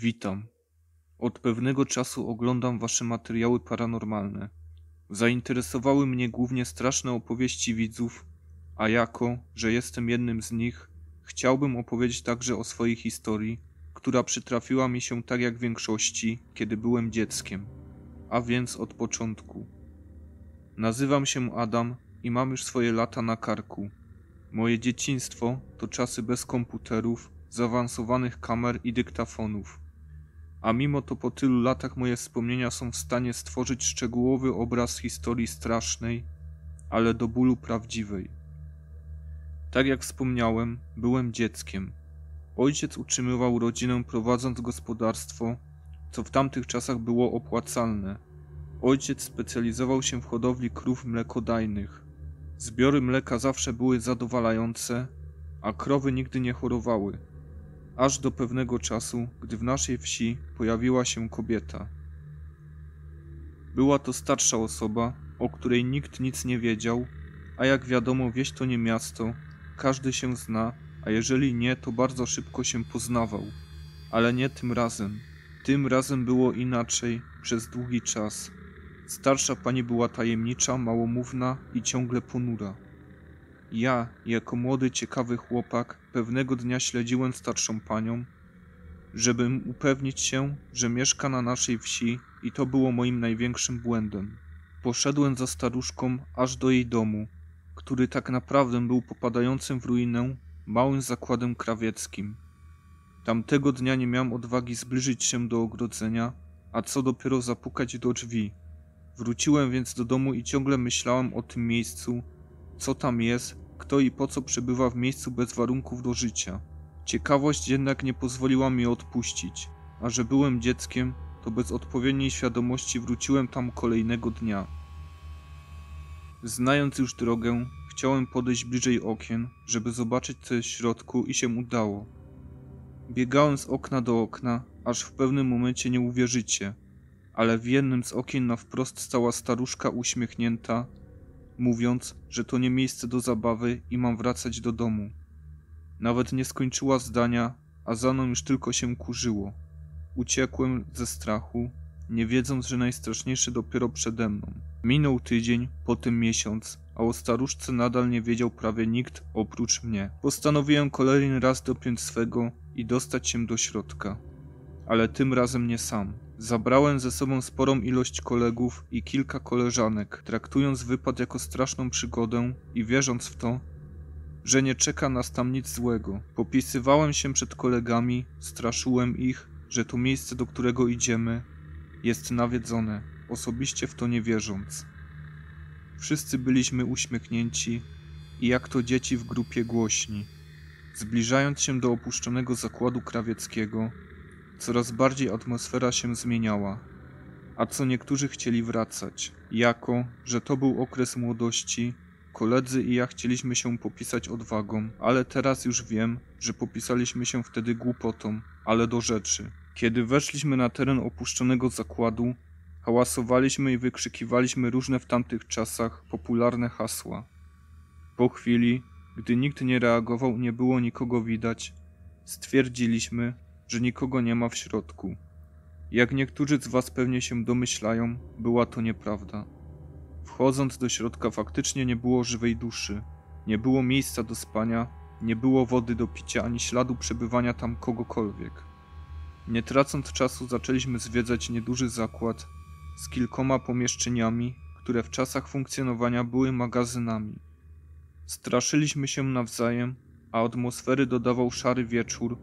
Witam. Od pewnego czasu oglądam wasze materiały paranormalne. Zainteresowały mnie głównie straszne opowieści widzów, a jako, że jestem jednym z nich, chciałbym opowiedzieć także o swojej historii, która przytrafiła mi się tak jak większości, kiedy byłem dzieckiem, a więc od początku. Nazywam się Adam i mam już swoje lata na karku. Moje dzieciństwo to czasy bez komputerów, zaawansowanych kamer i dyktafonów. A mimo to po tylu latach moje wspomnienia są w stanie stworzyć szczegółowy obraz historii strasznej, ale do bólu prawdziwej. Tak jak wspomniałem, byłem dzieckiem. Ojciec utrzymywał rodzinę prowadząc gospodarstwo, co w tamtych czasach było opłacalne. Ojciec specjalizował się w hodowli krów mlekodajnych. Zbiory mleka zawsze były zadowalające, a krowy nigdy nie chorowały. Aż do pewnego czasu, gdy w naszej wsi pojawiła się kobieta. Była to starsza osoba, o której nikt nic nie wiedział, a jak wiadomo, wieś to nie miasto, każdy się zna, a jeżeli nie, to bardzo szybko się poznawał. Ale nie tym razem. Tym razem było inaczej, przez długi czas. Starsza pani była tajemnicza, małomówna i ciągle ponura. Ja, jako młody, ciekawy chłopak, pewnego dnia śledziłem starszą panią, żeby upewnić się, że mieszka na naszej wsi i to było moim największym błędem. Poszedłem za staruszką aż do jej domu, który tak naprawdę był popadającym w ruinę małym zakładem krawieckim. Tamtego dnia nie miałem odwagi zbliżyć się do ogrodzenia, a co dopiero zapukać do drzwi. Wróciłem więc do domu i ciągle myślałem o tym miejscu, co tam jest, kto i po co przebywa w miejscu bez warunków do życia. Ciekawość jednak nie pozwoliła mi odpuścić, a że byłem dzieckiem, to bez odpowiedniej świadomości wróciłem tam kolejnego dnia. Znając już drogę, chciałem podejść bliżej okien, żeby zobaczyć co jest w środku i się udało. Biegałem z okna do okna, aż w pewnym momencie nie uwierzycie, ale w jednym z okien na wprost stała staruszka uśmiechnięta, mówiąc, że to nie miejsce do zabawy i mam wracać do domu. Nawet nie skończyła zdania, a za mną już tylko się kurzyło. Uciekłem ze strachu, nie wiedząc, że najstraszniejsze dopiero przede mną. Minął tydzień, potem miesiąc, a o staruszce nadal nie wiedział prawie nikt oprócz mnie. Postanowiłem kolejny raz dopiąć swego i dostać się do środka. Ale tym razem nie sam. Zabrałem ze sobą sporą ilość kolegów i kilka koleżanek, traktując wypad jako straszną przygodę i wierząc w to, że nie czeka nas tam nic złego. Popisywałem się przed kolegami, straszyłem ich, że to miejsce, do którego idziemy, jest nawiedzone, osobiście w to nie wierząc. Wszyscy byliśmy uśmiechnięci i jak to dzieci w grupie głośni. Zbliżając się do opuszczonego zakładu krawieckiego, coraz bardziej atmosfera się zmieniała, a co niektórzy chcieli wracać. Jako, że to był okres młodości, koledzy i ja chcieliśmy się popisać odwagą, ale teraz już wiem, że popisaliśmy się wtedy głupotą, ale do rzeczy. Kiedy weszliśmy na teren opuszczonego zakładu, hałasowaliśmy i wykrzykiwaliśmy różne w tamtych czasach popularne hasła. Po chwili, gdy nikt nie reagował nie było nikogo widać, stwierdziliśmy, że nikogo nie ma w środku. Jak niektórzy z was pewnie się domyślają, była to nieprawda. Wchodząc do środka faktycznie nie było żywej duszy, nie było miejsca do spania, nie było wody do picia ani śladu przebywania tam kogokolwiek. Nie tracąc czasu zaczęliśmy zwiedzać nieduży zakład z kilkoma pomieszczeniami, które w czasach funkcjonowania były magazynami. Straszyliśmy się nawzajem, a atmosfery dodawał szary wieczór,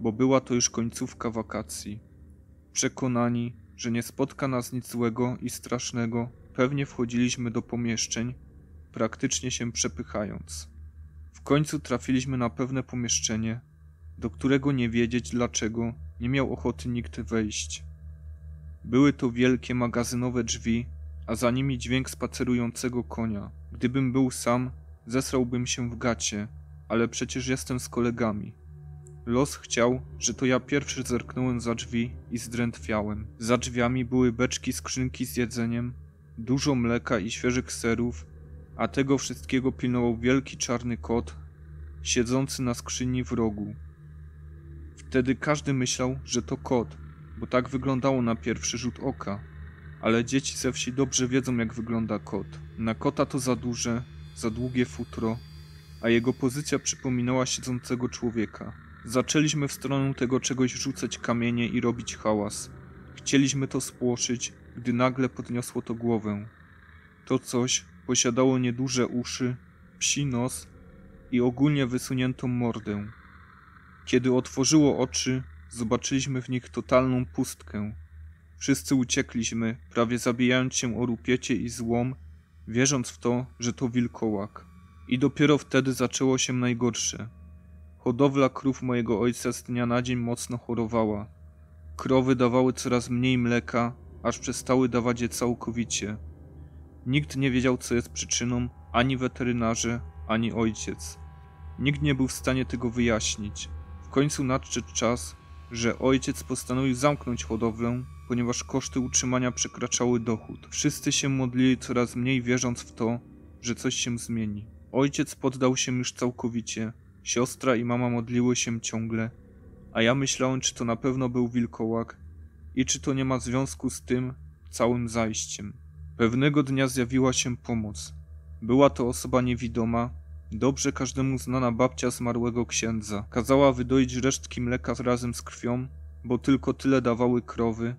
bo była to już końcówka wakacji. Przekonani, że nie spotka nas nic złego i strasznego, pewnie wchodziliśmy do pomieszczeń, praktycznie się przepychając. W końcu trafiliśmy na pewne pomieszczenie, do którego nie wiedzieć dlaczego nie miał ochoty nikt wejść. Były to wielkie magazynowe drzwi, a za nimi dźwięk spacerującego konia. Gdybym był sam, zesrałbym się w gacie, ale przecież jestem z kolegami. Los chciał, że to ja pierwszy zerknąłem za drzwi i zdrętwiałem. Za drzwiami były beczki skrzynki z jedzeniem, dużo mleka i świeżych serów, a tego wszystkiego pilnował wielki czarny kot, siedzący na skrzyni w rogu. Wtedy każdy myślał, że to kot, bo tak wyglądało na pierwszy rzut oka. Ale dzieci ze wsi dobrze wiedzą, jak wygląda kot. Na kota to za duże, za długie futro, a jego pozycja przypominała siedzącego człowieka. Zaczęliśmy w stronę tego czegoś rzucać kamienie i robić hałas. Chcieliśmy to spłoszyć, gdy nagle podniosło to głowę. To coś posiadało nieduże uszy, psi nos i ogólnie wysuniętą mordę. Kiedy otworzyło oczy, zobaczyliśmy w nich totalną pustkę. Wszyscy uciekliśmy, prawie zabijając się o rupiecie i złom, wierząc w to, że to wilkołak. I dopiero wtedy zaczęło się najgorsze. Hodowla krów mojego ojca z dnia na dzień mocno chorowała. Krowy dawały coraz mniej mleka, aż przestały dawać je całkowicie. Nikt nie wiedział, co jest przyczyną, ani weterynarze, ani ojciec. Nikt nie był w stanie tego wyjaśnić. W końcu nadszedł czas, że ojciec postanowił zamknąć hodowlę, ponieważ koszty utrzymania przekraczały dochód. Wszyscy się modlili coraz mniej, wierząc w to, że coś się zmieni. Ojciec poddał się już całkowicie, siostra i mama modliły się ciągle, a ja myślałem, czy to na pewno był wilkołak i czy to nie ma związku z tym całym zajściem. Pewnego dnia zjawiła się pomoc. Była to osoba niewidoma, dobrze każdemu znana babcia zmarłego księdza. Kazała wydoić resztki mleka razem z krwią, bo tylko tyle dawały krowy,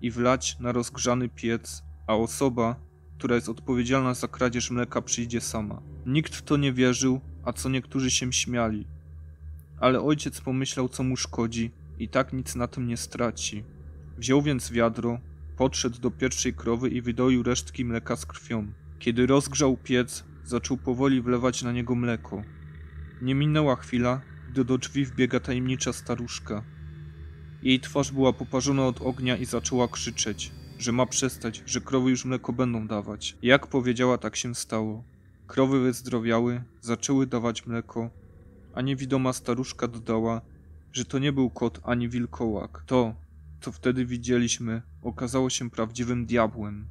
i wlać na rozgrzany piec, a osoba, która jest odpowiedzialna za kradzież mleka, przyjdzie sama. Nikt w to nie wierzył, a co niektórzy się śmiali. Ale ojciec pomyślał, co mu szkodzi, i tak nic na tym nie straci. Wziął więc wiadro, podszedł do pierwszej krowy i wydoił resztki mleka z krwią. Kiedy rozgrzał piec, zaczął powoli wlewać na niego mleko. Nie minęła chwila, gdy do drzwi wbiega tajemnicza staruszka. Jej twarz była poparzona od ognia i zaczęła krzyczeć, że ma przestać, że krowy już mleko będą dawać. Jak powiedziała, tak się stało. Krowy wyzdrowiały, zaczęły dawać mleko, a niewidoma staruszka dodała, że to nie był kot ani wilkołak. To, co wtedy widzieliśmy, okazało się prawdziwym diabłem.